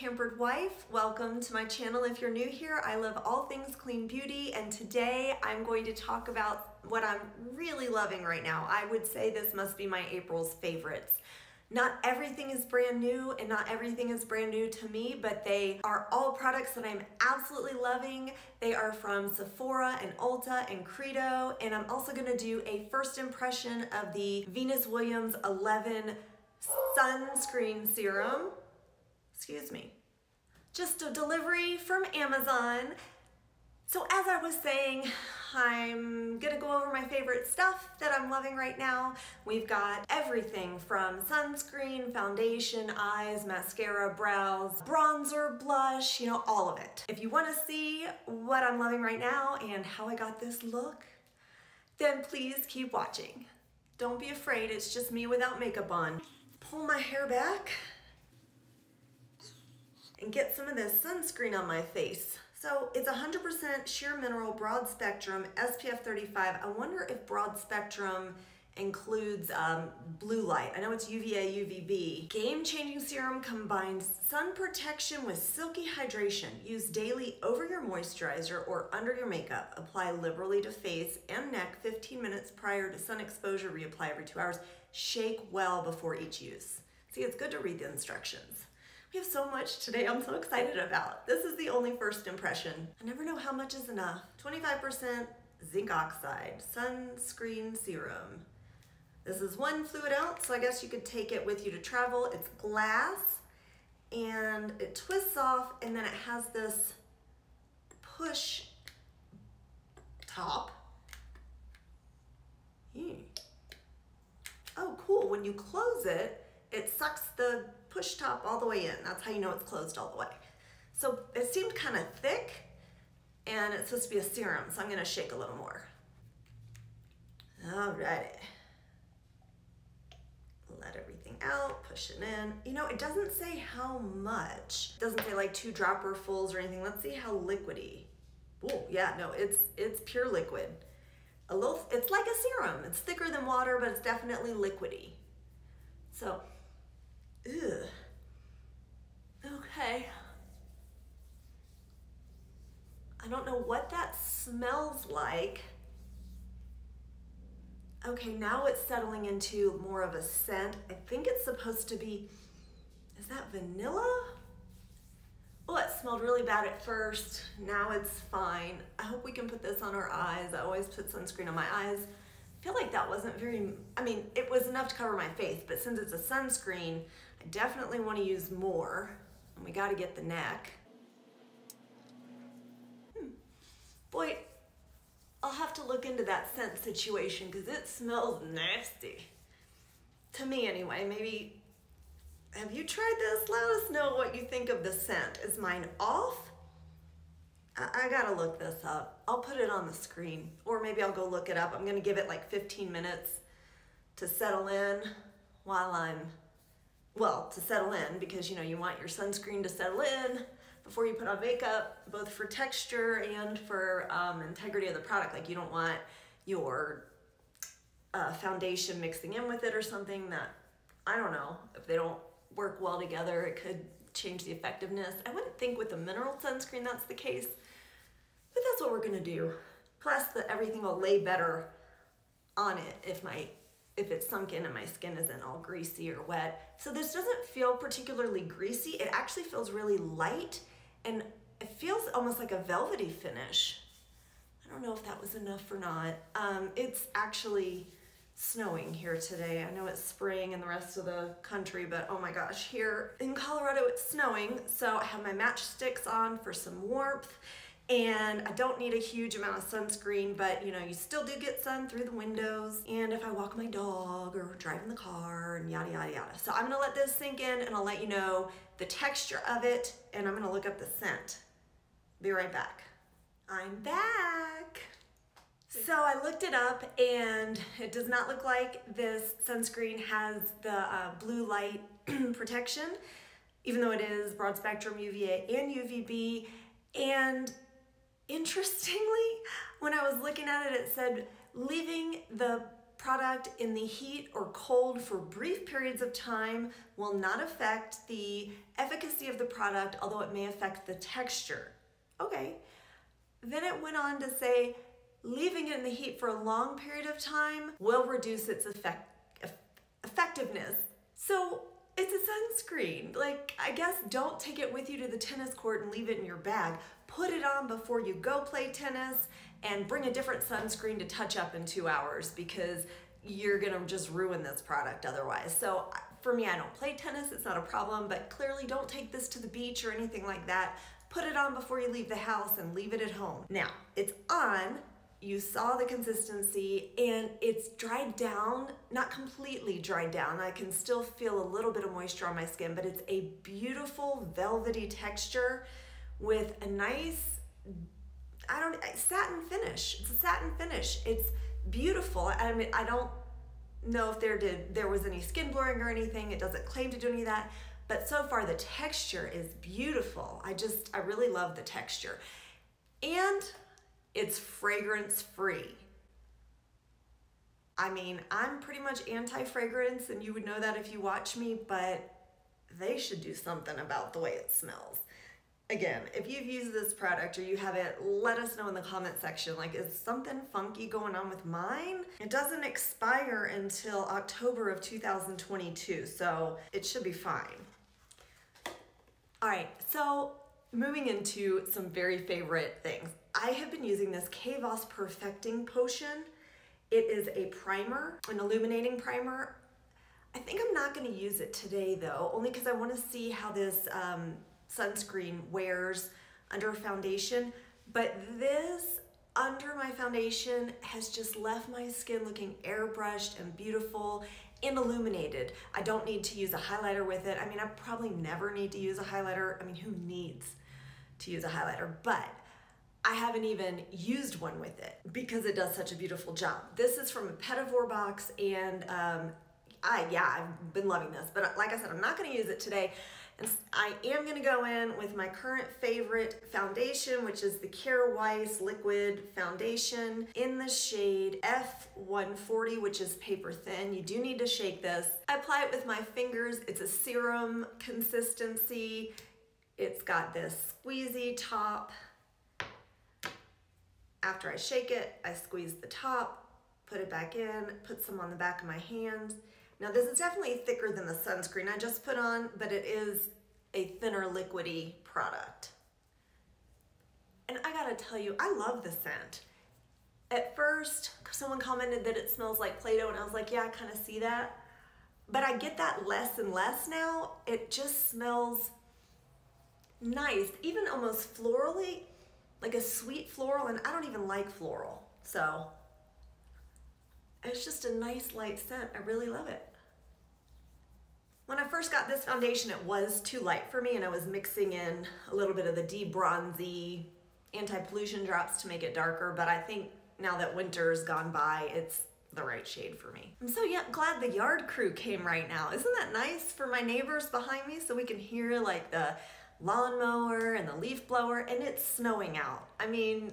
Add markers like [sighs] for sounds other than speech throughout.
Pampered Wife. Welcome to my channel. If you're new here, I love all things clean beauty and today I'm going to talk about what I'm really loving right now. I would say this must be my April's favorites. Not everything is brand new and not everything is brand new to me, but they are all products that I'm absolutely loving. They are from Sephora and Ulta and Credo, and I'm also gonna do a first impression of the Venus Williams 11 sunscreen serum. Excuse me. Just a delivery from Amazon. So as I was saying, I'm gonna go over my favorite stuff that I'm loving right now. We've got everything from sunscreen, foundation, eyes, mascara, brows, bronzer, blush, you know, all of it. If you wanna see what I'm loving right now and how I got this look, then please keep watching. Don't be afraid, it's just me without makeup on. Pull my hair back and get some of this sunscreen on my face. So it's 100% sheer mineral, broad spectrum, SPF 35. I wonder if broad spectrum includes um, blue light. I know it's UVA, UVB. Game-changing serum combines sun protection with silky hydration. Use daily over your moisturizer or under your makeup. Apply liberally to face and neck 15 minutes prior to sun exposure. Reapply every two hours. Shake well before each use. See, it's good to read the instructions. We have so much today I'm so excited about. This is the only first impression. I never know how much is enough. 25% zinc oxide, sunscreen serum. This is one fluid ounce, so I guess you could take it with you to travel. It's glass and it twists off and then it has this push top. Hmm. Oh, cool. When you close it, it sucks the push top all the way in. That's how you know it's closed all the way. So it seemed kind of thick and it's supposed to be a serum, so I'm gonna shake a little more. All right. Let everything out, push it in. You know, it doesn't say how much. It doesn't say like two dropperfuls or anything. Let's see how liquidy. Oh, yeah, no, it's it's pure liquid. A little, it's like a serum. It's thicker than water, but it's definitely liquidy. So Ugh. Okay. I don't know what that smells like. Okay, now it's settling into more of a scent. I think it's supposed to be, is that vanilla? Oh, it smelled really bad at first. Now it's fine. I hope we can put this on our eyes. I always put sunscreen on my eyes. I feel like that wasn't very, I mean, it was enough to cover my face, but since it's a sunscreen, I definitely want to use more. And we got to get the neck. Hmm. Boy, I'll have to look into that scent situation because it smells nasty. To me anyway, maybe, have you tried this? Let us know what you think of the scent. Is mine off? I, I gotta look this up. I'll put it on the screen or maybe I'll go look it up. I'm gonna give it like 15 minutes to settle in while I'm well, to settle in because you know you want your sunscreen to settle in before you put on makeup, both for texture and for um, integrity of the product. Like you don't want your uh, foundation mixing in with it or something that, I don't know, if they don't work well together, it could change the effectiveness. I wouldn't think with a mineral sunscreen that's the case, but that's what we're gonna do. Plus everything will lay better on it if my if it's sunk in and my skin isn't all greasy or wet. So this doesn't feel particularly greasy. It actually feels really light and it feels almost like a velvety finish. I don't know if that was enough or not. Um, it's actually snowing here today. I know it's spring in the rest of the country, but oh my gosh, here in Colorado it's snowing. So I have my matchsticks on for some warmth and I don't need a huge amount of sunscreen, but you know, you still do get sun through the windows. And if I walk my dog or drive in the car and yada, yada, yada. So I'm gonna let this sink in and I'll let you know the texture of it and I'm gonna look up the scent. Be right back. I'm back. So I looked it up and it does not look like this sunscreen has the uh, blue light [clears throat] protection, even though it is broad spectrum UVA and UVB. And Interestingly, when I was looking at it, it said leaving the product in the heat or cold for brief periods of time will not affect the efficacy of the product, although it may affect the texture. Okay. Then it went on to say leaving it in the heat for a long period of time will reduce its effect, effectiveness. So it's a sunscreen. Like, I guess don't take it with you to the tennis court and leave it in your bag. Put it on before you go play tennis and bring a different sunscreen to touch up in two hours because you're gonna just ruin this product otherwise. So for me, I don't play tennis, it's not a problem, but clearly don't take this to the beach or anything like that. Put it on before you leave the house and leave it at home. Now, it's on, you saw the consistency and it's dried down, not completely dried down. I can still feel a little bit of moisture on my skin, but it's a beautiful velvety texture with a nice I don't satin finish. It's a satin finish. It's beautiful. I mean, I don't know if there did there was any skin blurring or anything. It doesn't claim to do any of that. But so far the texture is beautiful. I just I really love the texture. And it's fragrance free. I mean, I'm pretty much anti-fragrance and you would know that if you watch me, but they should do something about the way it smells again, if you've used this product or you have it, let us know in the comment section. Like, is something funky going on with mine? It doesn't expire until October of 2022, so it should be fine. All right, so moving into some very favorite things. I have been using this Kvoss Perfecting Potion. It is a primer, an illuminating primer. I think I'm not gonna use it today though, only because I wanna see how this um, sunscreen wears under foundation, but this under my foundation has just left my skin looking airbrushed and beautiful and illuminated. I don't need to use a highlighter with it. I mean, I probably never need to use a highlighter. I mean, who needs to use a highlighter? But I haven't even used one with it because it does such a beautiful job. This is from a Petit Vour box and um, I, yeah, I've been loving this. But like I said, I'm not gonna use it today. And I am gonna go in with my current favorite foundation, which is the Kjaer Weis Liquid Foundation in the shade F140, which is paper thin. You do need to shake this. I apply it with my fingers. It's a serum consistency. It's got this squeezy top. After I shake it, I squeeze the top, put it back in, put some on the back of my hand, now this is definitely thicker than the sunscreen I just put on, but it is a thinner liquidy product. And I gotta tell you, I love the scent. At first, someone commented that it smells like Play-Doh and I was like, yeah, I kind of see that. But I get that less and less now. It just smells nice, even almost florally, like a sweet floral, and I don't even like floral. So it's just a nice light scent. I really love it. When I first got this foundation, it was too light for me and I was mixing in a little bit of the D-Bronzi anti-pollution drops to make it darker, but I think now that winter's gone by, it's the right shade for me. I'm so yeah, glad the yard crew came right now. Isn't that nice for my neighbors behind me so we can hear like the lawnmower and the leaf blower and it's snowing out. I mean,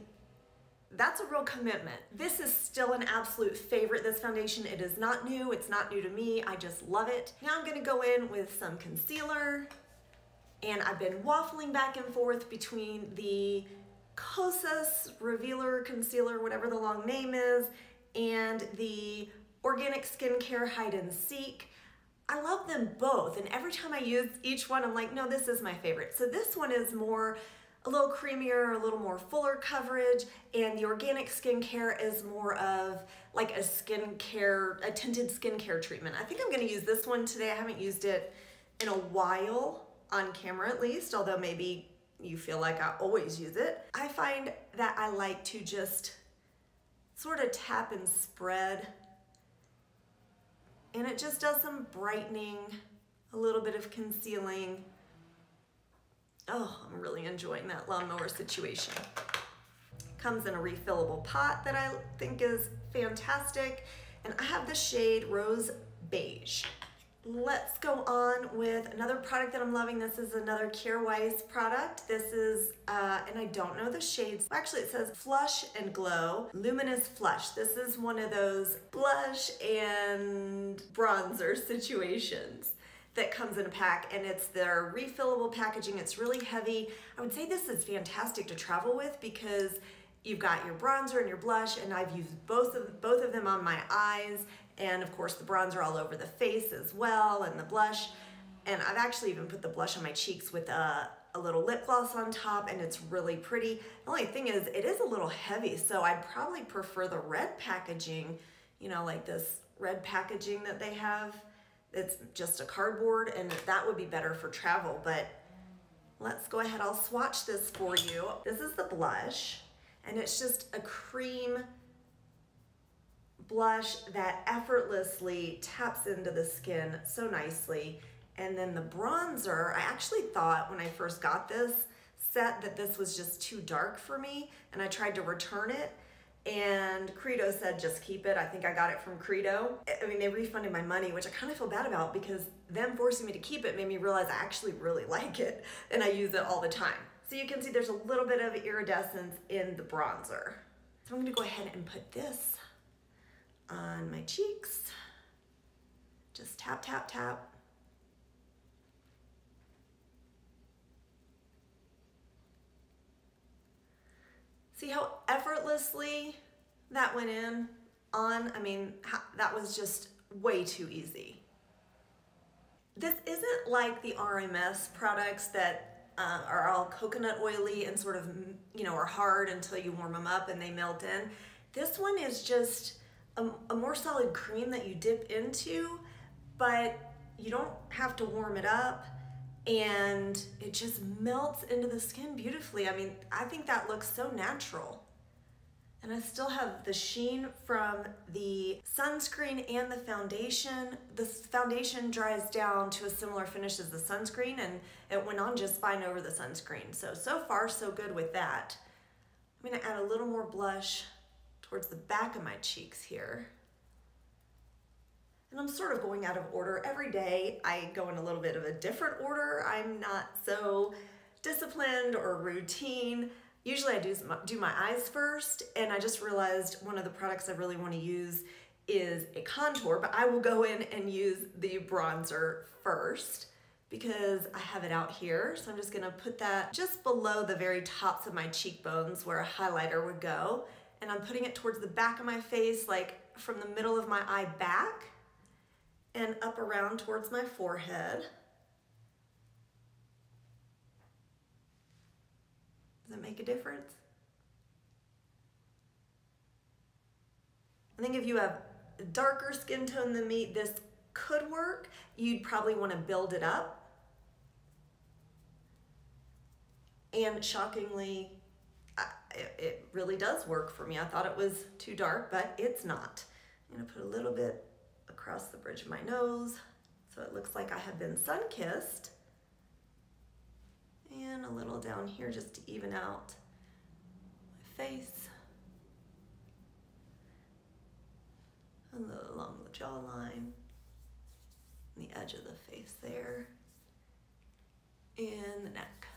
that's a real commitment. This is still an absolute favorite, this foundation. It is not new, it's not new to me, I just love it. Now I'm gonna go in with some concealer, and I've been waffling back and forth between the Kosas Revealer Concealer, whatever the long name is, and the Organic Skin Co. Hide and Seek. I love them both, and every time I use each one, I'm like, no, this is my favorite. So this one is more a little creamier, a little more fuller coverage, and the organic skincare is more of like a skincare, a tinted skincare treatment. I think I'm gonna use this one today. I haven't used it in a while, on camera at least, although maybe you feel like I always use it. I find that I like to just sort of tap and spread, and it just does some brightening, a little bit of concealing, Oh, I'm really enjoying that lawnmower situation. Comes in a refillable pot that I think is fantastic. And I have the shade Rose Beige. let's go on with another product that I'm loving. This is another Weis product. This is, uh, and I don't know the shades. Actually, it says Flush and Glow Luminous Flush. This is one of those blush and bronzer [laughs] situations that comes in a pack and it's their refillable packaging. It's really heavy. I would say this is fantastic to travel with because you've got your bronzer and your blush and I've used both of both of them on my eyes and of course the bronzer all over the face as well and the blush and I've actually even put the blush on my cheeks with a, a little lip gloss on top and it's really pretty. The only thing is it is a little heavy so I'd probably prefer the red packaging you know like this red packaging that they have it's just a cardboard and that would be better for travel, but let's go ahead. I'll swatch this for you. This is the blush and it's just a cream blush that effortlessly taps into the skin so nicely. And then the bronzer, I actually thought when I first got this set that this was just too dark for me and I tried to return it and Credo said just keep it. I think I got it from Credo. I mean, they refunded my money, which I kind of feel bad about because them forcing me to keep it made me realize I actually really [laughs] like it and I use it all the time. So you can see there's a little bit of iridescence in the bronzer. So I'm gonna go ahead and put this on my cheeks. Just tap, tap, tap. See how effortlessly that went in on? I mean, that was just way too easy. This isn't like the RMS products that uh, are all coconut oily and sort of, you know, are hard until you warm them up and they melt in. This one is just a, a more solid cream that you dip into, but you don't have to warm it up and it just melts into the skin beautifully. I mean, I think that looks so natural. And I still have the sheen from the sunscreen and the foundation. The foundation dries down to a similar finish as the sunscreen and it went on just fine over the sunscreen. So, so far so good with that. I'm gonna add a little more blush towards the back of my cheeks here and I'm sort of going out of order. Every day I go in a little bit of a different order. I'm not so disciplined or routine. Usually I do, do my eyes first and I just realized one of the products I really want to use is a contour, but I will go in and use the bronzer first because I have it out here. So I'm just gonna put that just below the very tops of my cheekbones where a highlighter would go. And I'm putting it towards the back of my face, like from the middle of my eye back and up around towards my forehead. Does it make a difference? I think if you have a darker skin tone than me, this could work. You'd probably want to build it up. And shockingly, it really does work for me. I thought it was too dark, but it's not. I'm gonna put a little bit across the bridge of my nose so it looks like I have been sun-kissed. And a little down here just to even out my face. A little along the jawline, the edge of the face there, and the neck.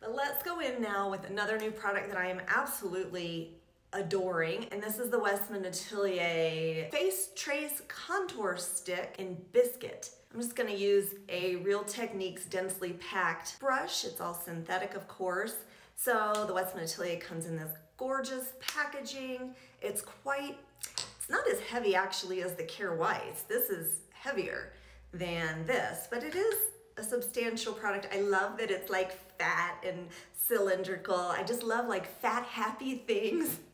But let's go in now with another new product that I am absolutely adoring. And this is the Westman Atelier Face Trace Contour Stick in Biscuit. I'm just gonna use a Real Techniques densely packed brush. It's all synthetic, of course. So the Westman Atelier comes in this gorgeous packaging. It's quite, it's not as heavy actually as the Kjaer Weis. This is heavier than this, but it is a substantial product. I love that it's like fat and cylindrical. I just love like fat happy things. [laughs]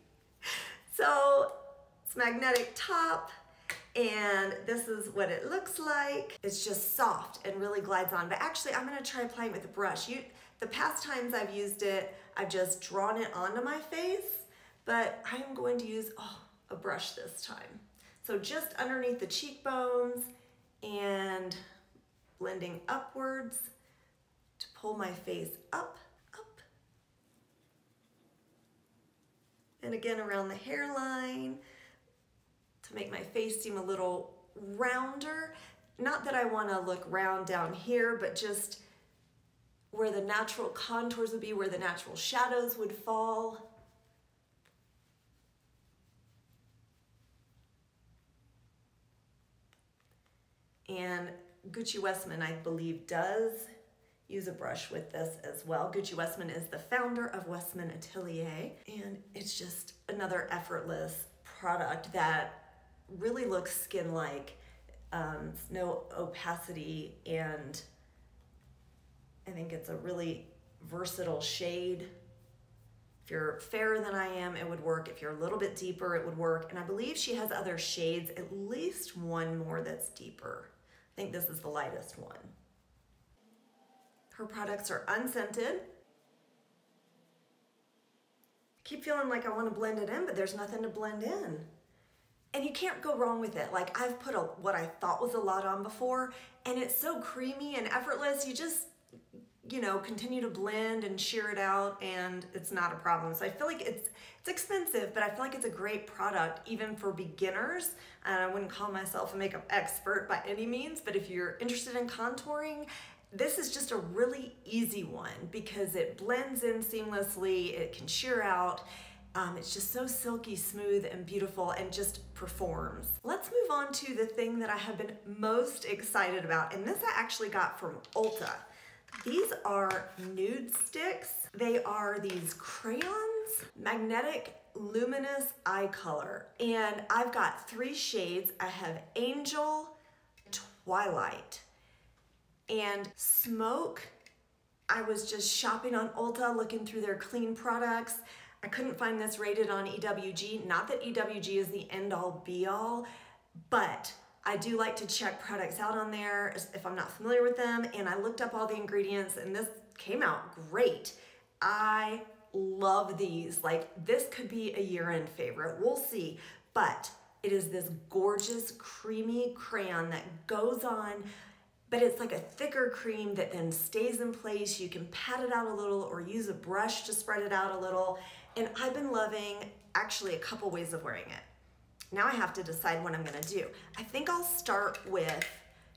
So it's magnetic top and this is what it looks like. It's just soft and really glides on, but actually I'm gonna try applying with a brush. You, the past times I've used it, I've just drawn it onto my face, but I am going to use oh, a brush this time. So just underneath the cheekbones and blending upwards to pull my face up and again around the hairline, to make my face seem a little rounder. Not that I wanna look round down here, but just where the natural contours would be, where the natural shadows would fall. And Gucci Westman, I believe, does use a brush with this as well. Gucci Westman is the founder of Westman Atelier, and it's just another effortless product that really looks skin-like. Um, no opacity, and I think it's a really versatile shade. If you're fairer than I am, it would work. If you're a little bit deeper, it would work. And I believe she has other shades, at least one more that's deeper. I think this is the lightest one. Her products are unscented. keep feeling like I want to blend it in, but there's nothing to blend in. And you can't go wrong with it. Like I've put a, what I thought was a lot on before, and it's so creamy and effortless. You just, you know, continue to blend and shear it out, and it's not a problem. So I feel like it's it's expensive, but I feel like it's a great product even for beginners. And I wouldn't call myself a makeup expert by any means, but if you're interested in contouring this is just a really easy one because it blends in seamlessly, it can sheer out, um, it's just so silky smooth and beautiful and just performs. Let's move on to the thing that I have been most excited about and this I actually got from Ulta. These are Nudestix. They are these crayons, magnetic luminous eye color. And I've got three shades. I have Angel, Twilight, and Smoke. I was just shopping on Ulta, looking through their clean products. I couldn't find this rated on EWG. Not that EWG is the end all be all, but I do like to check products out on there if I'm not familiar with them. And I looked up all the ingredients and this came out great. I love these. Like this could be a year-end favorite. We'll see. But it is this gorgeous creamy crayon that goes on but it's like a thicker cream that then stays in place. You can pat it out a little or use a brush to spread it out a little. And I've been loving actually a couple ways of wearing it. Now I have to decide what I'm gonna do. I think I'll start with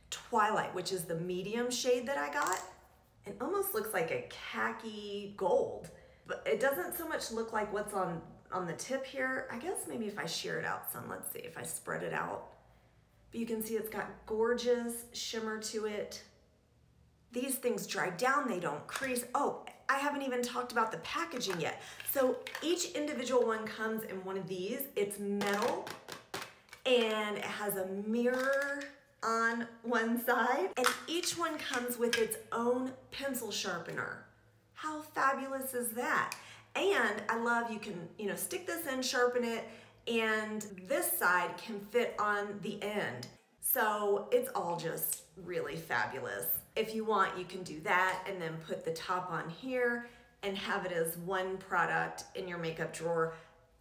Twilight, which is the medium shade that I got. It almost looks like a khaki gold, but it doesn't so much look like what's on, on the tip here. I guess maybe if I shear it out some, let's see, if I spread it out. But you can see it's got gorgeous shimmer to it. These things dry down, they don't crease. Oh, I haven't even talked about the packaging yet. So each individual one comes in one of these. It's metal and it has a mirror on one side and each one comes with its own pencil sharpener. How fabulous is that? And I love you can, you know, stick this in, sharpen it, and this side can fit on the end. So it's all just really fabulous. If you want, you can do that and then put the top on here and have it as one product in your makeup drawer.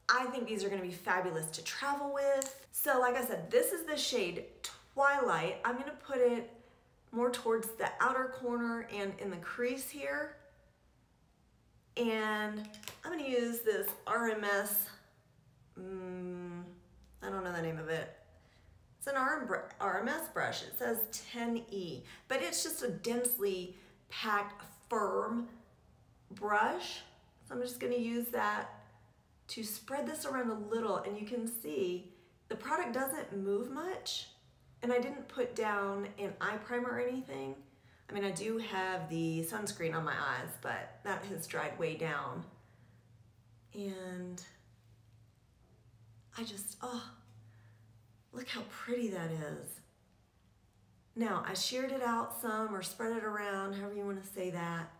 I think these are gonna be fabulous to travel with. So like I said, this is the shade Twilight. I'm gonna put it more towards the outer corner and in the crease here. And I'm gonna use this RMS mm, I don't know the name of it. It's an RMS brush. It says 10E, but it's just a densely packed, firm brush. So I'm just gonna use that to spread this around a little and you can see the product doesn't move much and I didn't put down an eye primer or anything. I mean, I do have the sunscreen on my eyes, but that has dried way down. And I just, oh, look how pretty that is. Now, I sheared it out some or spread it around, however you want to say that.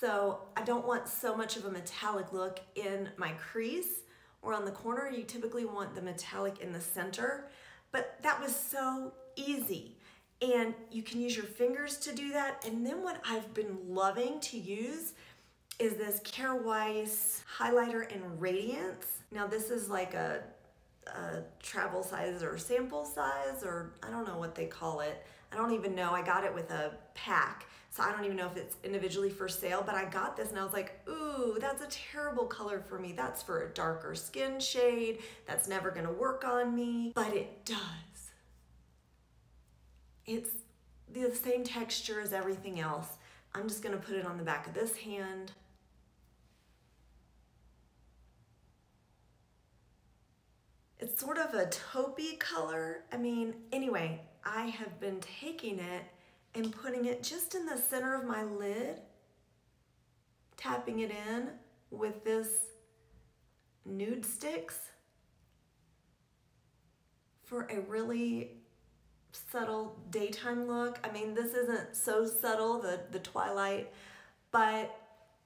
So I don't want so much of a metallic look in my crease or on the corner. You typically want the metallic in the center, but that was so easy. And you can use your fingers to do that. And then what I've been loving to use is this Kjaer Weis highlighter in Radiance. Now this is like a, a, travel size or sample size or I don't know what they call it. I don't even know. I got it with a pack. So I don't even know if it's individually for sale, but I got this and I was like, ooh, that's a terrible color for me. That's for a darker skin shade. That's never gonna work on me, but it does. It's the same texture as everything else. I'm just gonna put it on the back of this hand. It's sort of a taupey color. I mean, anyway, I have been taking it and putting it just in the center of my lid, tapping it in with this Nudestix for a really subtle daytime look. I mean, this isn't so subtle, the, the twilight, but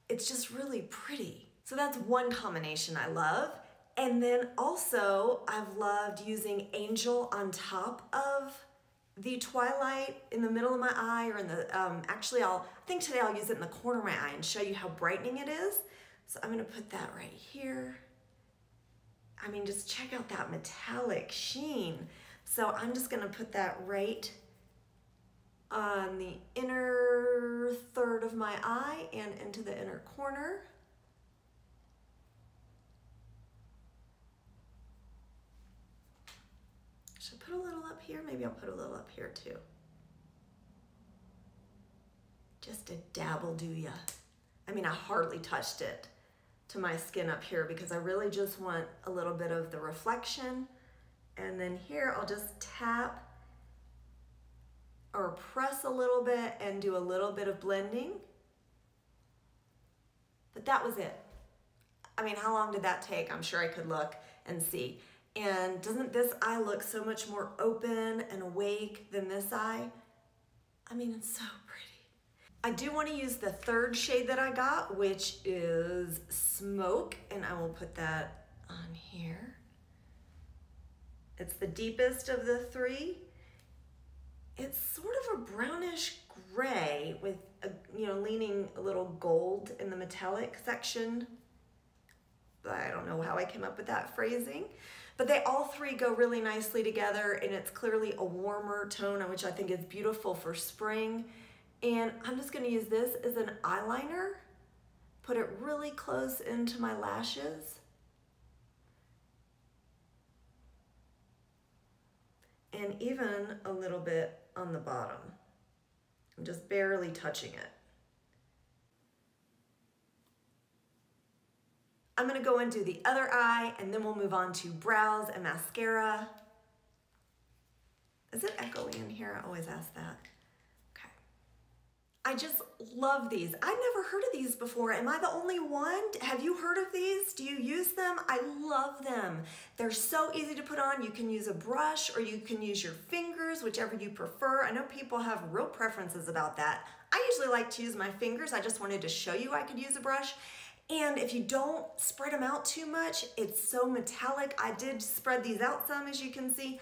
it's just really pretty. So that's one combination I love. And then also, I've loved using Angel on top of the twilight in the middle of my eye or in the, um, actually I'll, I think today I'll use it in the corner of my eye and show you how brightening it is. So I'm gonna put that right here. I mean, just check out that metallic sheen. So I'm just gonna put that right on the inner third of my eye and into the inner corner. Should I put a little up here? Maybe I'll put a little up here too. Just a dabble do ya. I mean, I hardly touched it to my skin up here because I really just want a little bit of the reflection. And then here I'll just tap or press a little bit and do a little bit of blending. But that was it. I mean, how long did that take? I'm sure I could look and see. And doesn't this eye look so much more open and awake than this eye? I mean, it's so pretty. I do want to use the third shade that I got, which is Smoke, and I will put that on here. It's the deepest of the three. It's sort of a brownish gray with, a, you know, leaning a little gold in the metallic section. I don't know how I came up with that phrasing. But they all three go really nicely together and it's clearly a warmer tone, which I think is beautiful for spring. And I'm just gonna use this as an eyeliner, put it really close into my lashes. And even a little bit on the bottom. I'm just barely touching it. I'm gonna go and do the other eye and then we'll move on to brows and mascara. Is it echoing in here? I always ask that. Okay. I just love these. I've never heard of these before. Am I the only one? Have you heard of these? Do you use them? I love them. They're so easy to put on. You can use a brush or you can use your fingers, whichever you prefer. I know people have real preferences about that. I usually like to use my fingers. I just wanted to show you I could use a brush. And if you don't spread them out too much, it's so metallic. I did spread these out some, as you can see.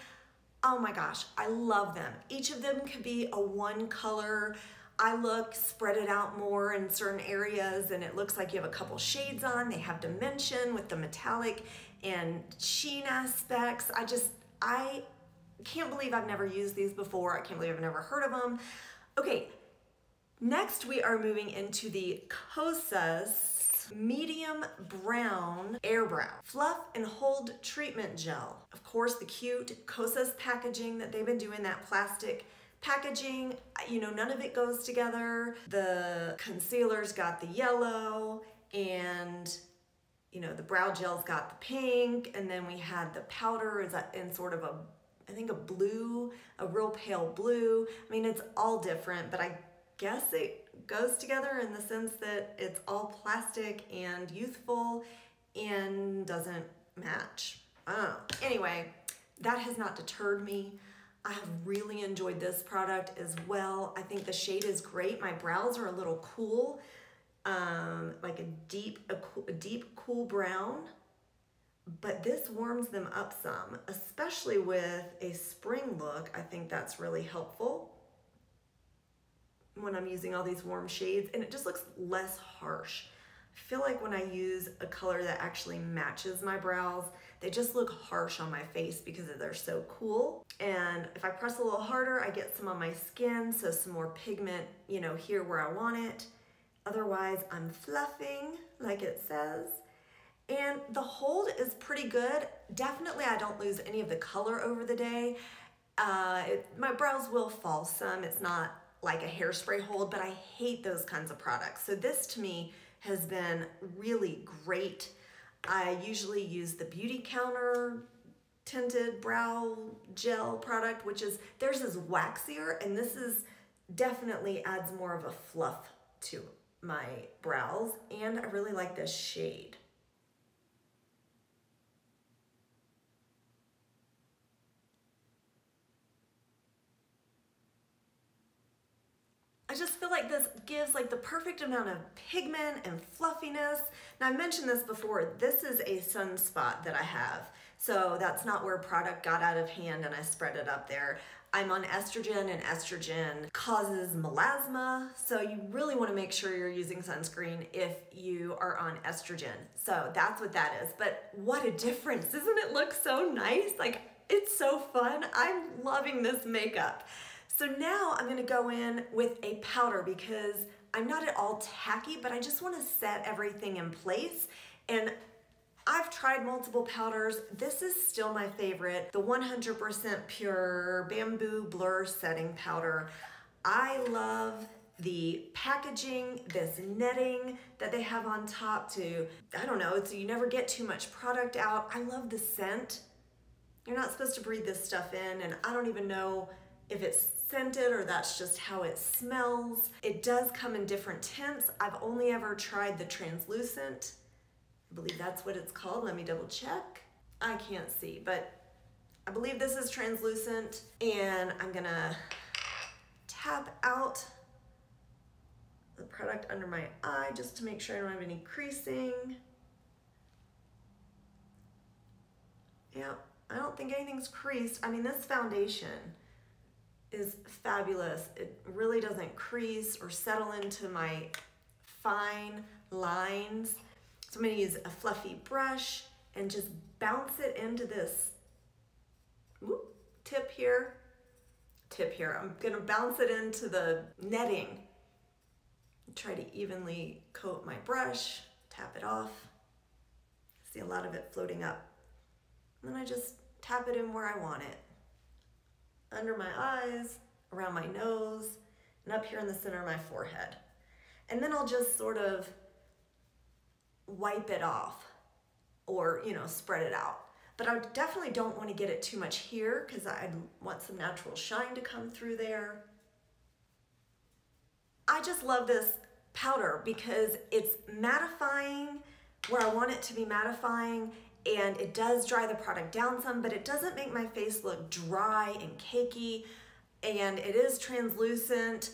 Oh my gosh, I love them. Each of them could be a one color. I look, spread it out more in certain areas and it looks like you have a couple shades on. They have dimension with the metallic and sheen aspects. I just, I can't believe I've never used these before. I can't believe I've never heard of them. Okay, next we are moving into the Kosas medium brown air airbrow fluff and hold treatment gel. Of course, the cute Kosas packaging that they've been doing, that plastic packaging, you know, none of it goes together. The concealer's got the yellow and you know, the brow gel's got the pink and then we had the powder is in sort of a, I think a blue, a real pale blue. I mean, it's all different, but I guess it goes together in the sense that it's all plastic and youthful and doesn't match. Oh. Anyway, that has not deterred me. I have really enjoyed this product as well. I think the shade is great. My brows are a little cool, um, like a deep, a, cool, a deep cool brown, but this warms them up some, especially with a spring look. I think that's really helpful when I'm using all these warm shades and it just looks less harsh. I feel like when I use a color that actually matches my brows, they just look harsh on my face because they're so cool. And if I press a little harder, I get some on my skin, so some more pigment, you know, here where I want it. Otherwise, I'm fluffing, like it says. And the hold is pretty good. Definitely, I don't lose any of the color over the day. Uh, it, my brows will fall some. It's not like a hairspray hold, but I hate those kinds of products. So this to me has been really great. I usually use the Beautycounter tinted brow gel product, which is, theirs is waxier and this is definitely adds more of a fluff to my brows. And I really like this shade. I just feel like this gives like the perfect amount of pigment and fluffiness. Now I've mentioned this before, this is a sunspot that I have. So that's not where product got out of hand and I spread it up there. I'm on estrogen and estrogen causes melasma. So you really wanna make sure you're using sunscreen if you are on estrogen. So that's what that is. But what a difference. Doesn't it look so nice? Like it's so fun. I'm loving this makeup. So now I'm gonna go in with a powder because I'm not at all tacky, but I just wanna set everything in place. And I've tried multiple powders. This is still my favorite, the 100% pure bamboo blur setting powder. I love the packaging, this netting that they have on top to, I don't know, so you never get too much product out. I love the scent. You're not supposed to breathe this stuff in and I don't even know if it's scented or that's just how it smells. It does come in different tints. I've only ever tried the translucent. I believe that's what it's called. Let me double check. I can't see, but I believe this is translucent and I'm gonna tap out the product under my eye just to make sure I don't have any creasing. Yeah, I don't think anything's creased. I mean, this foundation is fabulous. It really doesn't crease or settle into my fine lines. So I'm gonna use a fluffy brush and just bounce it into this whoop, tip here, tip here. I'm gonna bounce it into the netting. Try to evenly coat my brush, tap it off. See a lot of it floating up. And then I just tap it in where I want it under my eyes, around my nose, and up here in the center of my forehead. And then I'll just sort of wipe it off or, you know, spread it out. But I definitely don't want to get it too much here because I want some natural shine to come through there. I just love this powder because it's mattifying where I want it to be mattifying and it does dry the product down some, but it doesn't make my face look dry and cakey, and it is translucent.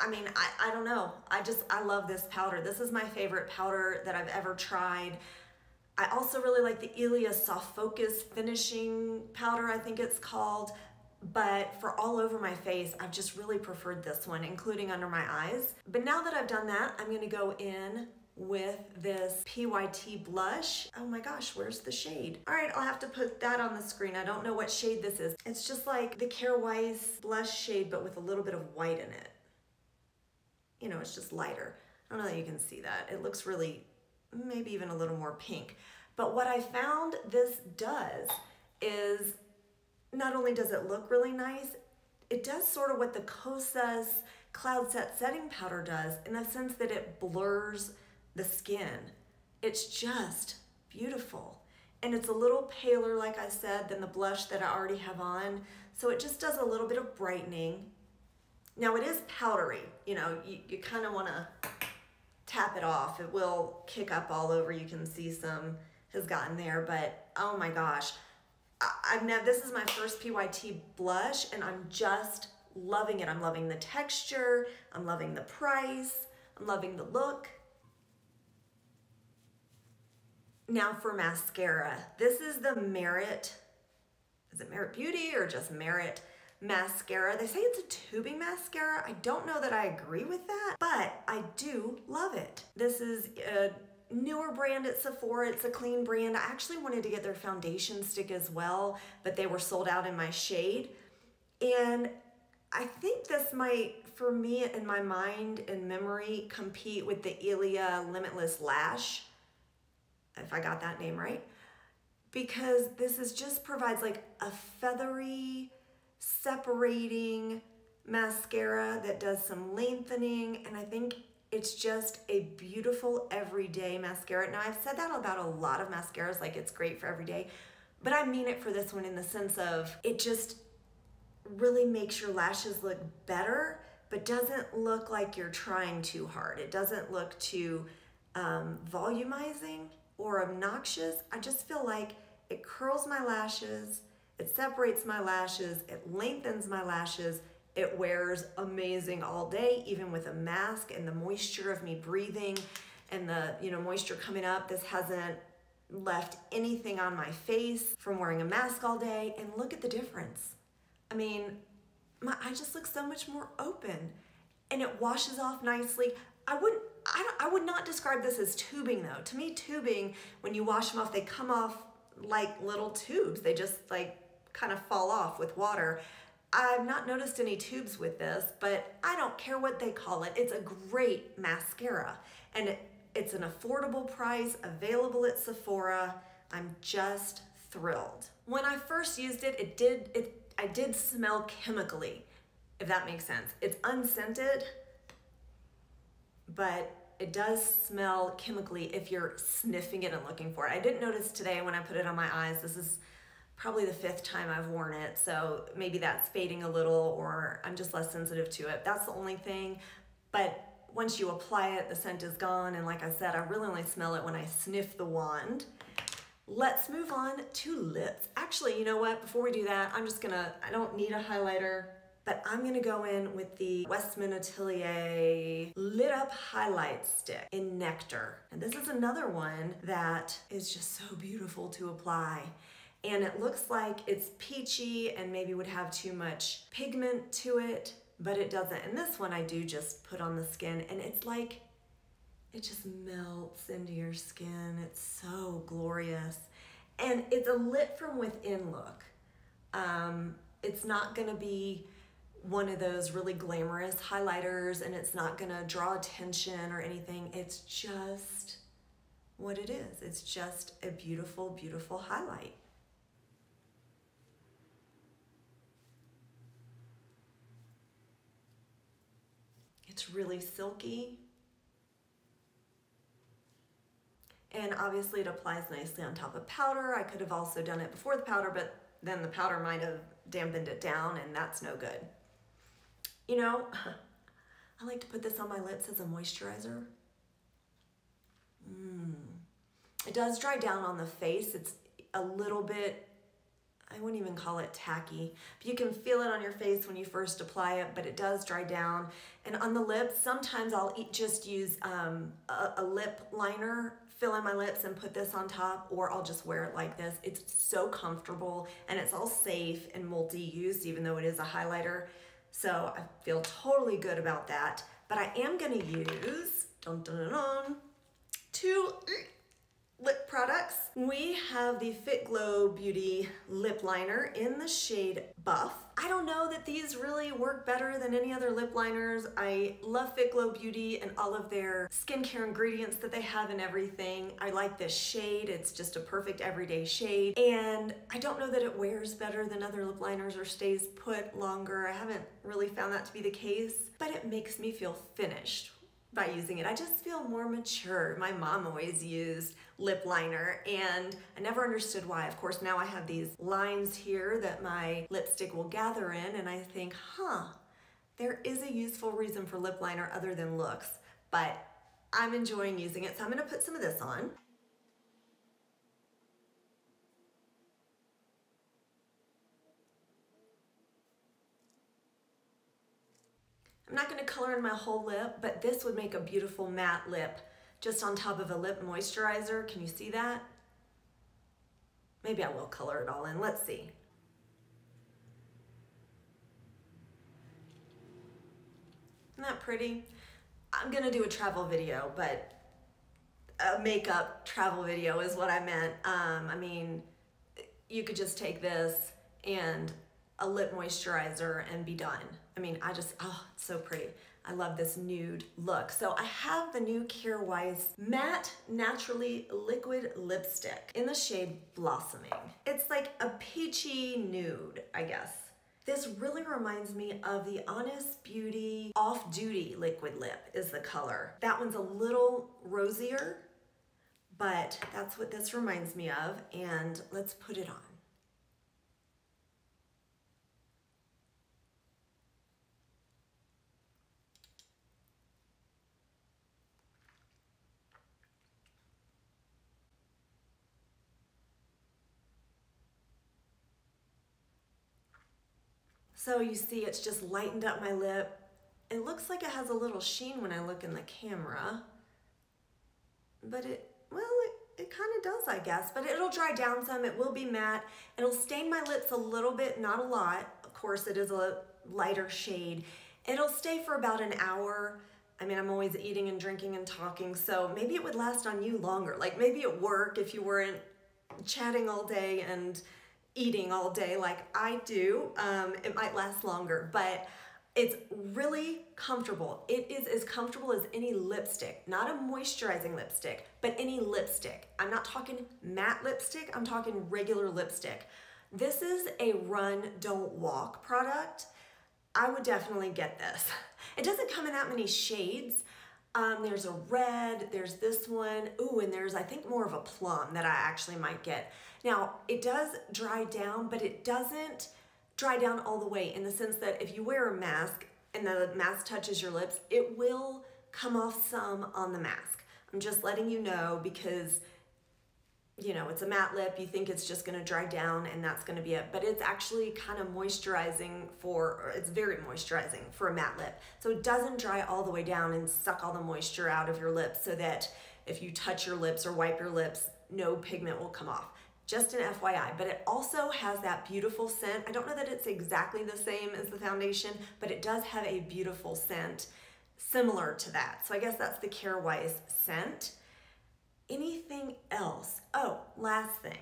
I mean, I, I don't know. I just, I love this powder. This is my favorite powder that I've ever tried. I also really like the Ilia Soft Focus Finishing Powder, I think it's called. But for all over my face, I've just really preferred this one, including under my eyes. But now that I've done that, I'm gonna go in with this PYT blush. Oh my gosh, where's the shade? All right, I'll have to put that on the screen. I don't know what shade this is. It's just like the Kjaer Weis blush shade, but with a little bit of white in it. You know, it's just lighter. I don't know that you can see that. It looks really, maybe even a little more pink. But what I found this does is not only does it look really nice, it does sort of what the Kosas Cloud Set Setting Powder does in the sense that it blurs the skin. It's just beautiful. And it's a little paler, like I said, than the blush that I already have on. So it just does a little bit of brightening. Now it is powdery, you know, you, you kind of want to tap it off. It will kick up all over. You can see some has gotten there, but oh my gosh. I, I've never, this is my first PYT blush and I'm just loving it. I'm loving the texture. I'm loving the price. I'm loving the look. Now for mascara. This is the Merit, is it Merit Beauty or just Merit mascara. They say it's a tubing mascara. I don't know that I agree with that, but I do love it. This is a newer brand at Sephora. It's a clean brand. I actually wanted to get their foundation stick as well, but they were sold out in my shade. And I think this might, for me in my mind and memory, compete with the Ilia Limitless Lash, if I got that name right, because this is just provides like a feathery, separating mascara that does some lengthening, and I think it's just a beautiful everyday mascara. Now, I've said that about a lot of mascaras, like it's great for everyday, but I mean it for this one in the sense of it just really makes your lashes look better, but doesn't look like you're trying too hard. It doesn't look too um, volumizing or obnoxious. I just feel like it curls my lashes, it separates my lashes, it lengthens my lashes, it wears amazing all day, even with a mask and the moisture of me breathing and the you know moisture coming up. This hasn't left anything on my face from wearing a mask all day. And look at the difference. I mean, my eye just looks so much more open and it washes off nicely. I wouldn't, I, I would not describe this as tubing though. To me, tubing, when you wash them off, they come off like little tubes. They just like kind of fall off with water. I've not noticed any tubes with this, but I don't care what they call it. It's a great mascara and it, it's an affordable price available at Sephora. I'm just thrilled. When I first used it, it did, it, I did smell chemically, if that makes sense. It's unscented, but it does smell chemically if you're sniffing it and looking for it. I didn't notice today when I put it on my eyes. This is probably the fifth time I've worn it, so maybe that's fading a little or I'm just less sensitive to it. That's the only thing, but once you apply it, the scent is gone, and like I said, I really only smell it when I sniff the wand. Let's move on to lips. Actually, you know what? Before we do that, I'm just gonna, I don't need a highlighter, but I'm gonna go in with the Westman Atelier Lit Up Highlight Stick in Nectar. And this is another one that is just so beautiful to apply and it looks like it's peachy and maybe would have too much pigment to it, but it doesn't. And this one I do just put on the skin and it's like, it just melts into your skin. It's so glorious. And it's a lit from within look. Um, it's not gonna be one of those really glamorous highlighters and it's not gonna draw attention or anything. It's just what it is. It's just a beautiful, beautiful highlight. It's really silky. And obviously it applies nicely on top of powder. I could have also done it before the powder, but then the powder might have dampened it down and that's no good. You know, [sighs] I like to put this on my lips as a moisturizer. Mm. It does dry down on the face. It's a little bit I wouldn't even call it tacky. But you can feel it on your face when you first apply it, but it does dry down. And on the lips, sometimes I'll just use um, a, a lip liner, fill in my lips and put this on top, or I'll just wear it like this. It's so comfortable and it's all safe and multi-use, even though it is a highlighter. So I feel totally good about that. But I am gonna use, dun dun dun, dun two lip products. We have the Fit Glow Beauty lip liner in the shade Buff. I don't know that these really work better than any other lip liners. I love Fit Glow Beauty and all of their skincare ingredients that they have and everything. I like this shade. It's just a perfect everyday shade. And I don't know that it wears better than other lip liners or stays put longer. I haven't really found that to be the case, but it makes me feel finished by using it. I just feel more mature. My mom always used lip liner and I never understood why. Of course, now I have these lines here that my lipstick will gather in and I think, huh, there is a useful reason for lip liner other than looks, but I'm enjoying using it. So I'm gonna put some of this on. I'm not gonna color in my whole lip, but this would make a beautiful matte lip just on top of a lip moisturizer. Can you see that? Maybe I will color it all in. Let's see. Isn't that pretty? I'm gonna do a travel video, but a makeup travel video is what I meant. Um, I mean, you could just take this and a lip moisturizer and be done. I mean, I just, oh, it's so pretty. I love this nude look. So I have the new Weis Matte Naturally Liquid Lipstick in the shade Blossoming. It's like a peachy nude, I guess. This really reminds me of the Honest Beauty Off Duty Liquid Lip is the color. That one's a little rosier, but that's what this reminds me of. And let's put it on. So you see it's just lightened up my lip. It looks like it has a little sheen when I look in the camera, but it, well, it, it kind of does, I guess, but it'll dry down some. It will be matte. It'll stain my lips a little bit, not a lot. Of course, it is a lighter shade. It'll stay for about an hour. I mean, I'm always eating and drinking and talking, so maybe it would last on you longer. Like maybe at work, if you weren't chatting all day and eating all day like I do, um, it might last longer, but it's really comfortable. It is as comfortable as any lipstick, not a moisturizing lipstick, but any lipstick. I'm not talking matte lipstick, I'm talking regular lipstick. This is a run, don't walk product. I would definitely get this. [laughs] It doesn't come in that many shades. Um, there's a red, there's this one. Ooh, and there's, I think, more of a plum that I actually might get. Now, it does dry down, but it doesn't dry down all the way in the sense that if you wear a mask and the mask touches your lips, it will come off some on the mask. I'm just letting you know because you know, it's a matte lip, you think it's just gonna dry down and that's gonna be it. But it's actually kind of moisturizing for, it's very moisturizing for a matte lip. So it doesn't dry all the way down and suck all the moisture out of your lips so that if you touch your lips or wipe your lips, no pigment will come off just an FYI, but it also has that beautiful scent. I don't know that it's exactly the same as the foundation, but it does have a beautiful scent similar to that. So I guess that's the Kjaer Weis scent. Anything else? Oh, last thing.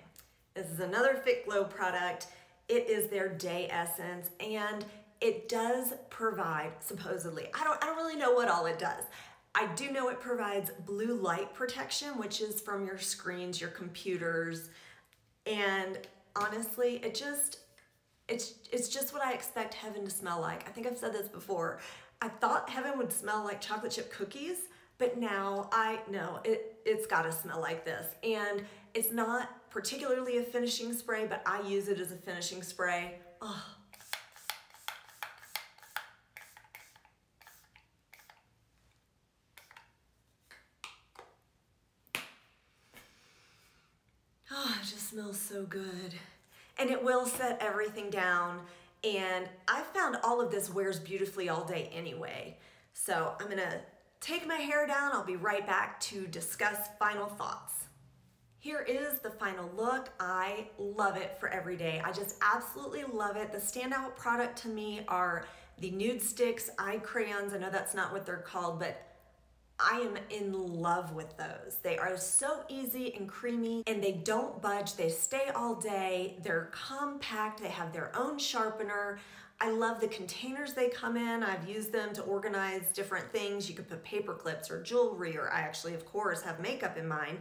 This is another Fit Glow product. It is their Day Essence and it does provide, supposedly, I don't, I don't really know what all it does. I do know it provides blue light protection, which is from your screens, your computers, and honestly, it just, it's, it's just what I expect heaven to smell like. I think I've said this before. I thought heaven would smell like chocolate chip cookies, but now I know it, it's gotta smell like this. And it's not particularly a finishing spray, but I use it as a finishing spray. Oh, smells so good. And it will set everything down. And I found all of this wears beautifully all day anyway. So I'm gonna take my hair down. I'll be right back to discuss final thoughts. Here is the final look. I love it for every day. I just absolutely love it. The standout product to me are the Nudestix, eye crayons. I know that's not what they're called, but I am in love with those. They are so easy and creamy and they don't budge. They stay all day. They're compact. They have their own sharpener. I love the containers they come in. I've used them to organize different things. You could put paper clips or jewelry, or I actually, of course, have makeup in mine.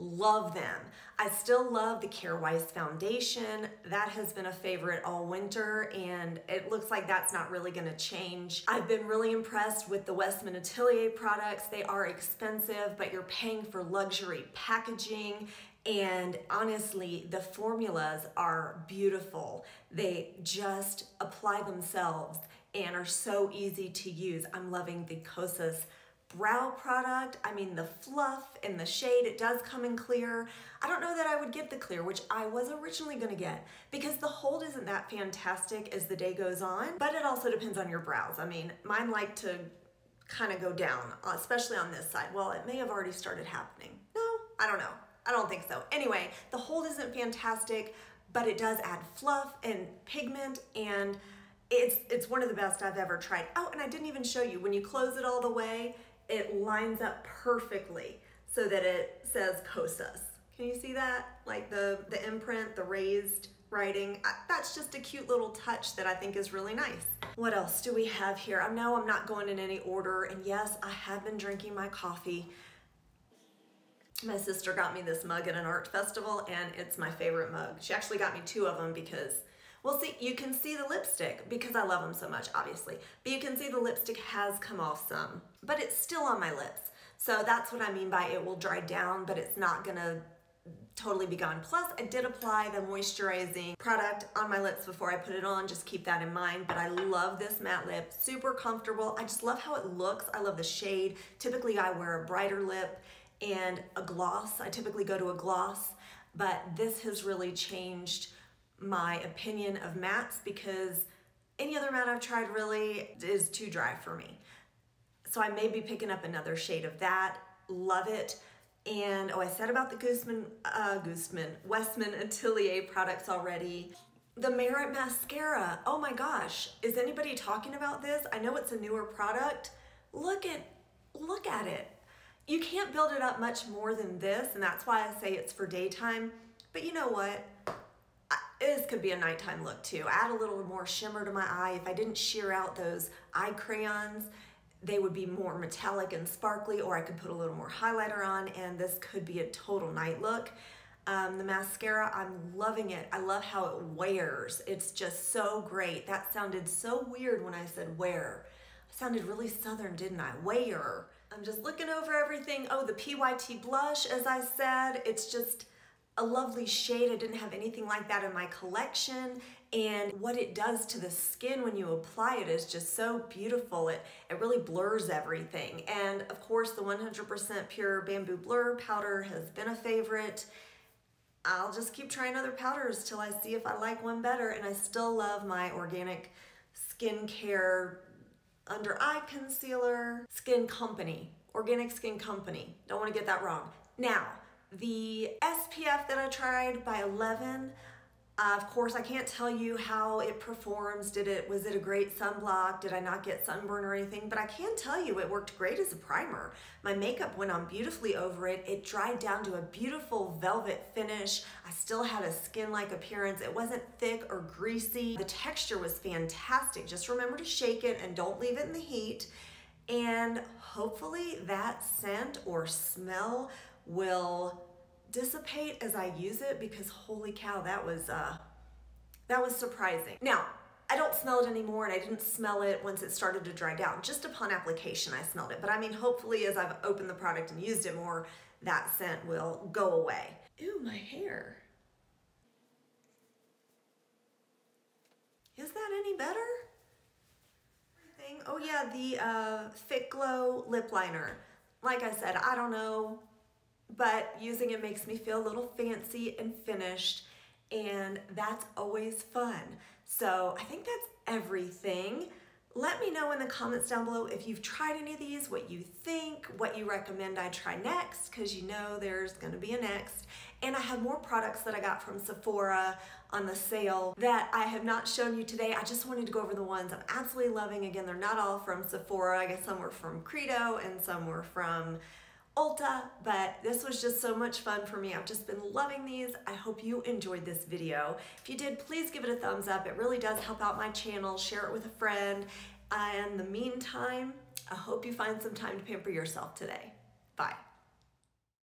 Love them. I still love the Kjaer Weis foundation. That has been a favorite all winter and it looks like that's not really gonna change. I've been really impressed with the Westman Atelier products. They are expensive, but you're paying for luxury packaging and honestly, the formulas are beautiful. They just apply themselves and are so easy to use. I'm loving the Kosas brow product. I mean, the fluff and the shade, it does come in clear. I don't know that I would get the clear, which I was originally gonna get because the hold isn't that fantastic as the day goes on, but it also depends on your brows. I mean, mine like to kind of go down, uh, especially on this side. Well, it may have already started happening. No, I don't know. I don't think so. Anyway, the hold isn't fantastic, but it does add fluff and pigment and It's, it's one of the best I've ever tried. Oh, and I didn't even show you, when you close it all the way, it lines up perfectly so that it says Kosas. Can you see that? Like the, the imprint, the raised writing. That's just a cute little touch that I think is really nice. What else do we have here? I know I'm not going in any order, and yes, I have been drinking my coffee. My sister got me this mug at an art festival, and it's my favorite mug. She actually got me two of them because well, see, you can see the lipstick because I love them so much, obviously. But you can see the lipstick has come off some, but it's still on my lips. So that's what I mean by it will dry down, but it's not gonna totally be gone. Plus, I did apply the moisturizing product on my lips before I put it on. Just keep that in mind. But I love this matte lip. Super comfortable. I just love how it looks. I love the shade. Typically, I wear a brighter lip and a gloss. I typically go to a gloss, but this has really changed my opinion of mattes because any other matte I've tried really is too dry for me. So I may be picking up another shade of that. Love it. And oh, I said about the Gooseman, uh, Gooseman, Westman Atelier products already. The Merit Mascara, oh my gosh, is anybody talking about this? I know it's a newer product. Look at, look at it. You can't build it up much more than this, and that's why I say it's for daytime. But you know what? This could be a nighttime look too. Add a little more shimmer to my eye. If I didn't sheer out those eye crayons, they would be more metallic and sparkly or I could put a little more highlighter on and this could be a total night look. Um, the mascara, I'm loving it. I love how it wears. It's just so great. That sounded so weird when I said wear. I sounded really southern, didn't I? Wear. I'm just looking over everything. Oh, the PYT blush, as I said, it's just a lovely shade. I didn't have anything like that in my collection and what it does to the skin when you apply it is just so beautiful. It, it really blurs everything. And of course, the 100% pure bamboo blur powder has been a favorite. I'll just keep trying other powders till I see if I like one better. And I still love my organic skincare under eye concealer, Skin Company, Organic Skin Company. Don't want to get that wrong. Now, the SPF that I tried by Eleven, uh, of course, I can't tell you how it performs. Did it, was it a great sunblock? Did I not get sunburn or anything? But I can tell you it worked great as a primer. My makeup went on beautifully over it. It dried down to a beautiful velvet finish. I still had a skin-like appearance. It wasn't thick or greasy. The texture was fantastic. Just remember to shake it and don't leave it in the heat. And hopefully that scent or smell will dissipate as I use it because holy cow, that was, uh, that was surprising. Now, I don't smell it anymore and I didn't smell it once it started to dry down. Just upon application, I smelled it. But I mean, hopefully as I've opened the product and used it more, that scent will go away. Ew, my hair. Is that any better? Oh yeah, the uh, Fit Glow lip liner. Like I said, I don't know but using it makes me feel a little fancy and finished and that's always fun. So I think that's everything. Let me know in the comments down below if you've tried any of these, what you think, what you recommend I try next, because you know there's gonna be a next. And I have more products that I got from Sephora on the sale that I have not shown you today. I just wanted to go over the ones I'm absolutely loving. Again, they're not all from Sephora. I guess some were from Credo and some were from Ulta, but this was just so much fun for me. I've just been loving these. I hope you enjoyed this video. If you did, please give it a thumbs up. It really does help out my channel. Share it with a friend. And in the meantime, I hope you find some time to pamper yourself today. Bye.